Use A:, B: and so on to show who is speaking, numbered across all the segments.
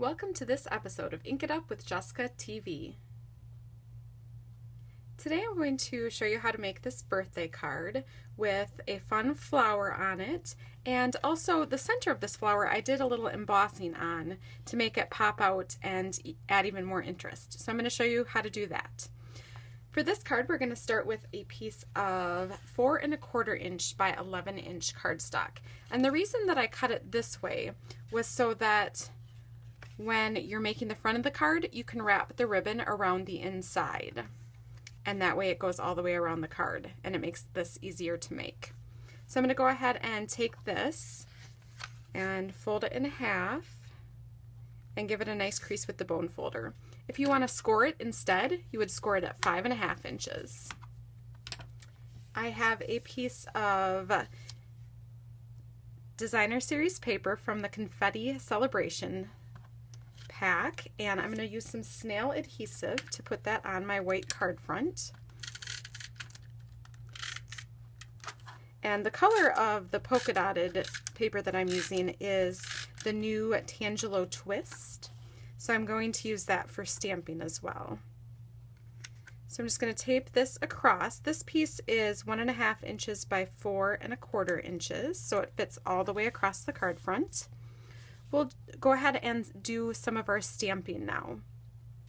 A: Welcome to this episode of Ink It Up with Jessica TV. Today I'm going to show you how to make this birthday card with a fun flower on it and also the center of this flower I did a little embossing on to make it pop out and add even more interest. So I'm going to show you how to do that. For this card we're going to start with a piece of four and a quarter inch by 11 inch cardstock and the reason that I cut it this way was so that when you're making the front of the card, you can wrap the ribbon around the inside. And that way it goes all the way around the card and it makes this easier to make. So I'm going to go ahead and take this and fold it in half and give it a nice crease with the bone folder. If you want to score it instead, you would score it at five and a half inches. I have a piece of designer series paper from the confetti celebration pack and I'm going to use some snail adhesive to put that on my white card front. And the color of the polka dotted paper that I'm using is the new Tangelo Twist. So I'm going to use that for stamping as well. So I'm just going to tape this across. This piece is one and a half inches by four and a quarter inches, so it fits all the way across the card front. We'll go ahead and do some of our stamping now.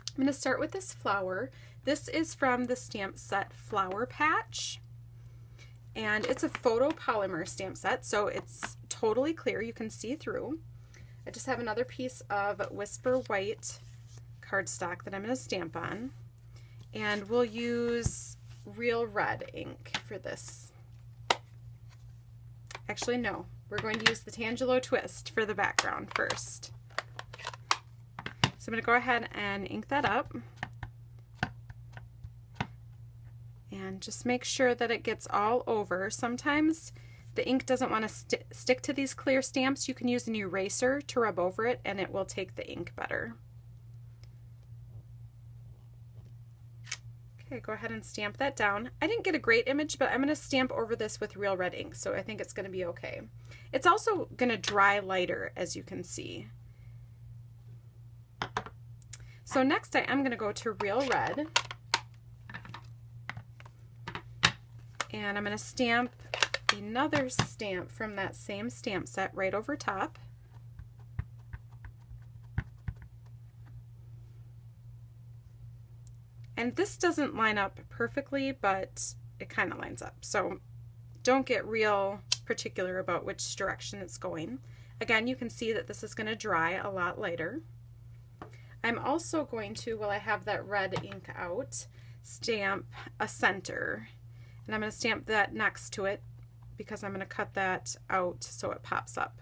A: I'm going to start with this flower. This is from the stamp set Flower Patch. And it's a photopolymer stamp set, so it's totally clear. You can see through. I just have another piece of Whisper White cardstock that I'm going to stamp on. And we'll use Real Red ink for this. Actually, no. We're going to use the Tangelo Twist for the background first. So I'm going to go ahead and ink that up. And just make sure that it gets all over. Sometimes the ink doesn't want to st stick to these clear stamps. You can use an eraser to rub over it and it will take the ink better. Okay, go ahead and stamp that down. I didn't get a great image, but I'm going to stamp over this with real red ink, so I think it's going to be okay. It's also going to dry lighter, as you can see. So next I am going to go to real red. And I'm going to stamp another stamp from that same stamp set right over top. And this doesn't line up perfectly, but it kind of lines up. So don't get real particular about which direction it's going. Again, you can see that this is going to dry a lot lighter. I'm also going to, while I have that red ink out, stamp a center. And I'm going to stamp that next to it because I'm going to cut that out so it pops up.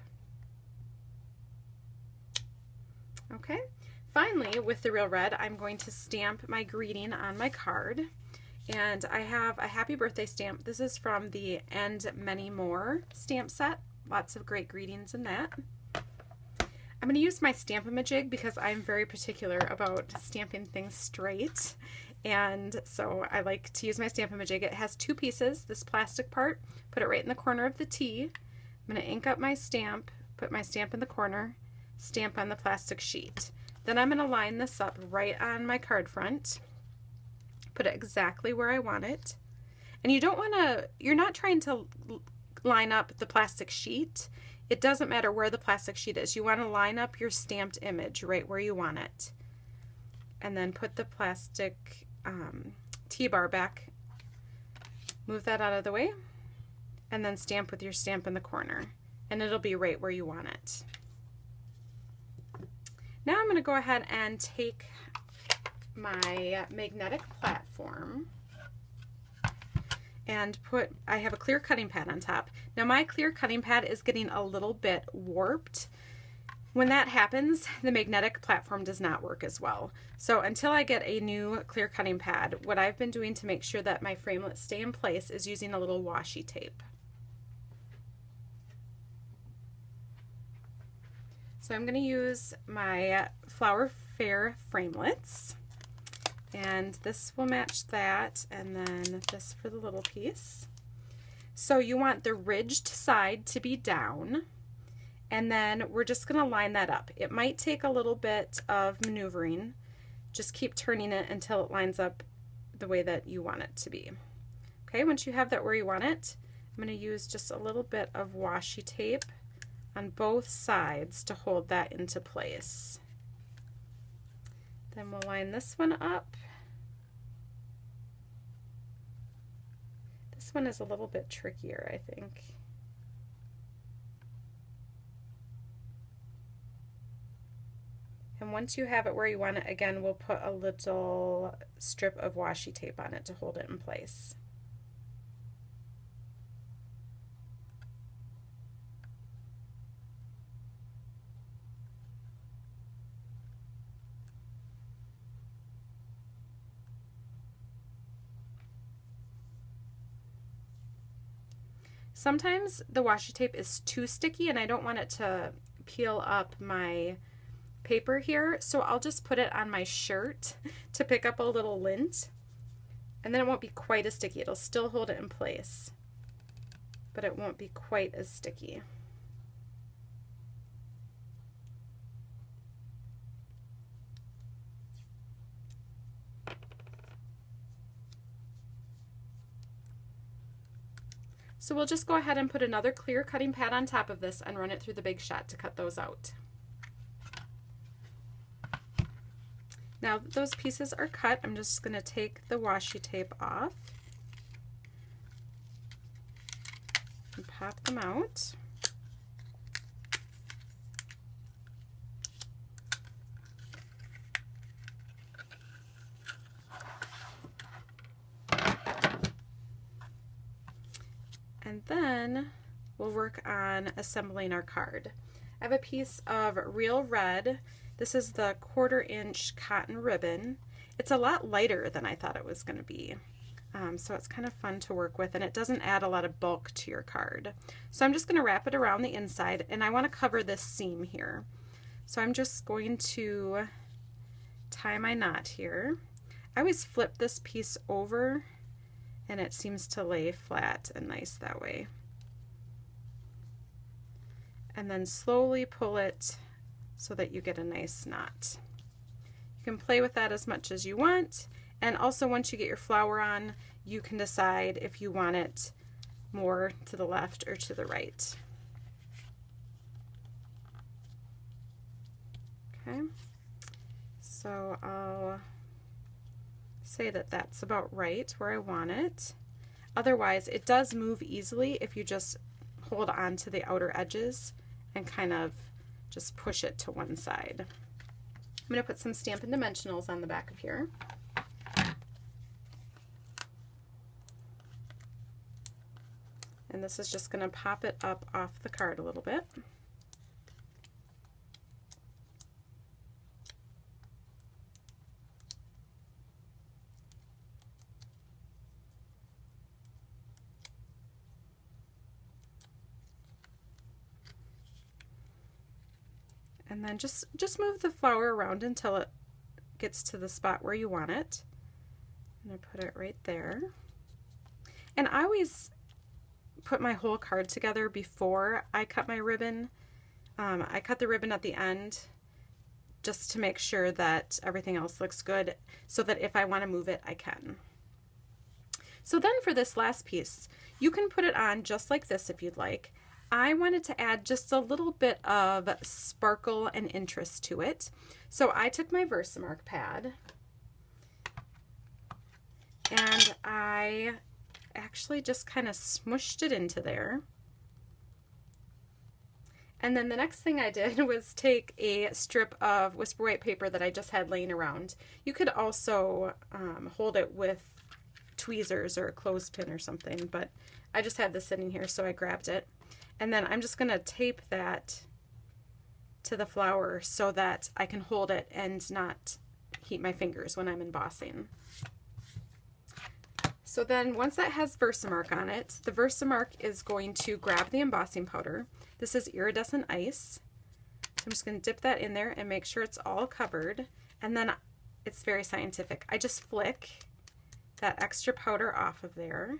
A: Okay, Finally, with the Real Red, I'm going to stamp my greeting on my card. And I have a happy birthday stamp. This is from the And Many More stamp set. Lots of great greetings in that. I'm going to use my Stamp-A-Majig because I'm very particular about stamping things straight. And so I like to use my Stamp-A-Majig. It has two pieces, this plastic part, put it right in the corner of the T. I'm going to ink up my stamp, put my stamp in the corner, stamp on the plastic sheet. Then I'm going to line this up right on my card front, put it exactly where I want it. And you don't want to, you're not trying to line up the plastic sheet. It doesn't matter where the plastic sheet is. You want to line up your stamped image right where you want it. And then put the plastic um, T-bar back, move that out of the way, and then stamp with your stamp in the corner. And it'll be right where you want it. Now I'm going to go ahead and take my magnetic platform and put, I have a clear cutting pad on top. Now my clear cutting pad is getting a little bit warped. When that happens, the magnetic platform does not work as well. So until I get a new clear cutting pad, what I've been doing to make sure that my framelits stay in place is using a little washi tape. So I'm going to use my Flower Fair framelits. And this will match that, and then this for the little piece. So you want the ridged side to be down, And then we're just going to line that up. It might take a little bit of maneuvering. Just keep turning it until it lines up the way that you want it to be. Okay, once you have that where you want it, I'm going to use just a little bit of washi tape on both sides to hold that into place. Then we'll line this one up. This one is a little bit trickier, I think. And once you have it where you want it, again, we'll put a little strip of washi tape on it to hold it in place. Sometimes the washi tape is too sticky and I don't want it to peel up my paper here, so I'll just put it on my shirt to pick up a little lint. And then it won't be quite as sticky. It'll still hold it in place, but it won't be quite as sticky. So we'll just go ahead and put another clear cutting pad on top of this and run it through the Big Shot to cut those out. Now that those pieces are cut, I'm just going to take the washi tape off and pop them out. Then we'll work on assembling our card. I have a piece of real red this is the quarter inch cotton ribbon. It's a lot lighter than I thought it was going to be. Um, so it's kind of fun to work with and it doesn't add a lot of bulk to your card. So I'm just going to wrap it around the inside and I want to cover this seam here. So I'm just going to tie my knot here. I always flip this piece over and it seems to lay flat and nice that way. And then slowly pull it so that you get a nice knot. You can play with that as much as you want and also once you get your flower on you can decide if you want it more to the left or to the right. Okay, so I'll say that that's about right where I want it. Otherwise, it does move easily if you just hold on to the outer edges and kind of just push it to one side. I'm going to put some Stampin' Dimensionals on the back of here. And this is just going to pop it up off the card a little bit. And then just just move the flower around until it gets to the spot where you want it. I'm to put it right there. And I always put my whole card together before I cut my ribbon. Um, I cut the ribbon at the end just to make sure that everything else looks good so that if I want to move it, I can. So then for this last piece, you can put it on just like this if you'd like. I wanted to add just a little bit of sparkle and interest to it. So I took my Versamark pad and I actually just kind of smushed it into there. And then the next thing I did was take a strip of Whisper White paper that I just had laying around. You could also um, hold it with tweezers or a clothespin or something, but I just had this sitting here, so I grabbed it. And then I'm just going to tape that to the flower so that I can hold it and not heat my fingers when I'm embossing. So then once that has Versamark on it, the Versamark is going to grab the embossing powder. This is iridescent ice. So I'm just going to dip that in there and make sure it's all covered. And then it's very scientific. I just flick that extra powder off of there.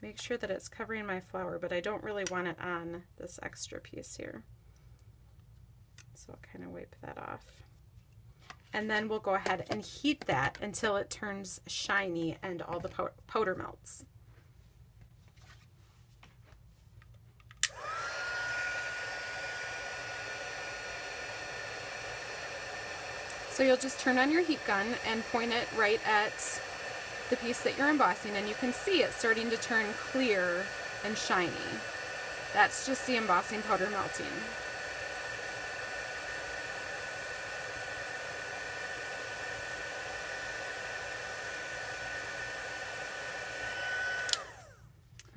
A: Make sure that it's covering my flower, but I don't really want it on this extra piece here. So I'll kind of wipe that off. And then we'll go ahead and heat that until it turns shiny and all the powder melts. So you'll just turn on your heat gun and point it right at the piece that you're embossing and you can see it starting to turn clear and shiny. That's just the embossing powder melting.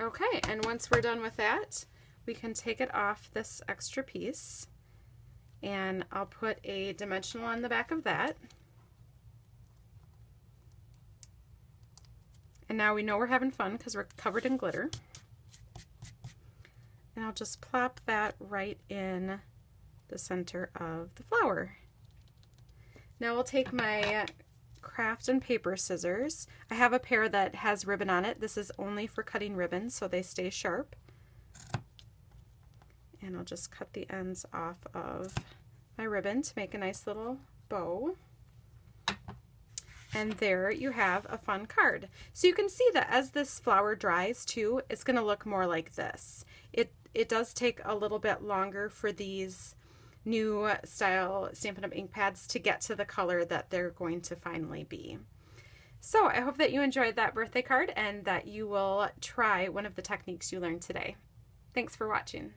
A: Okay, and once we're done with that, we can take it off this extra piece and I'll put a dimensional on the back of that. And now we know we're having fun because we're covered in glitter. And I'll just plop that right in the center of the flower. Now we'll take my craft and paper scissors. I have a pair that has ribbon on it. This is only for cutting ribbons so they stay sharp and I'll just cut the ends off of my ribbon to make a nice little bow. And there you have a fun card. So you can see that as this flower dries too, it's going to look more like this. It, it does take a little bit longer for these new style Stampin' Up! ink pads to get to the color that they're going to finally be. So I hope that you enjoyed that birthday card and that you will try one of the techniques you learned today. Thanks for watching.